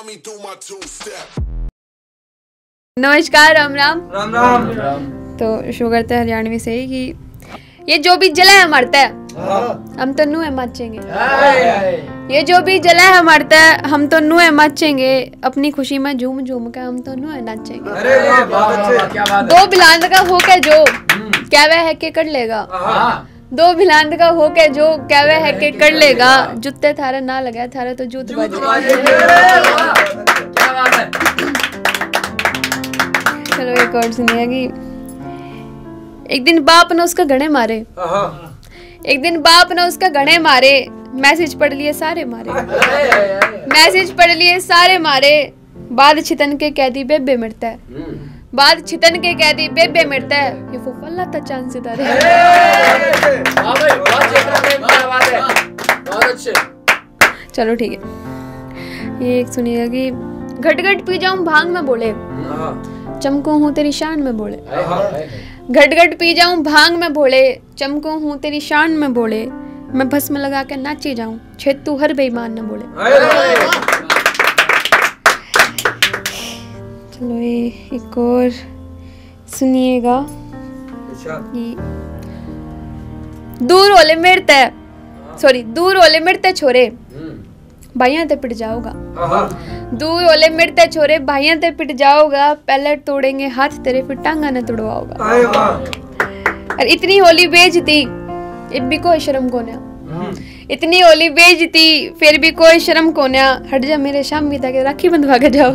Saw me do my two step. नमस्कार राम राम। राम राम। तो शुरू करते हैं हरियाणवी से ही कि ये जो भी जला है मरता है। हम तो नुए मचेंगे ये जो भी जला है मरता है हम तो नुए मचेंगे अपनी खुशी में झूम झूम के हम तो नुए नाचेंगे अरे वाह क्या बात दो बिलांद का हो के जो क्या वह है के कर लेगा? हाँ। दो बिलांद का हो के जो क्या वह है के कर लेगा? जूते थारे ना लगा थारे तो जूत बज चलो एक और सुनिए कि एक दिन बाप ने उसका गणे मारे। एक दिन बाप ने उसका गणे मारे मैसेज पढ़ लिए सारे मारे। मैसेज पढ़ लिए सारे मारे बाद छितन के कैदी बेबे मिटता है। बाद छितन के कैदी बेबे मिटता है। ये फुफा लाता चाँद सितारे। है अच्छे चलो ठीक है। ये एक सुनिएगा कि घट घट पी जाऊँ भाँग में बोले। चमको हूँ तेरी शान में बोले। घट घट पी जाऊँ भाँग में भोले चमको हूँ तेरी शान में बोले। मैं भस्म लगा के नाची जाऊँ छेद तू हर बेईमान न बोले। चलो ये एक और सुनिएगा। कि दूर ओले मिरते सॉरी दूर ओले मिरते छोरे। भाइयों ते पिट जाओगा। दूर ओले मिरते छोरे भाइयों ते पिट जाओगा पहले तोड़ेंगे हाथ तेरे फिर टांगा ने तोड़वाओगा। और इतनी होली बेजती इब भी कोई शर्म को ना इतनी होली बेजती फिर भी कोई शर्म को ना हट जा मेरे शाम तक राखी बंधवा के जाओ।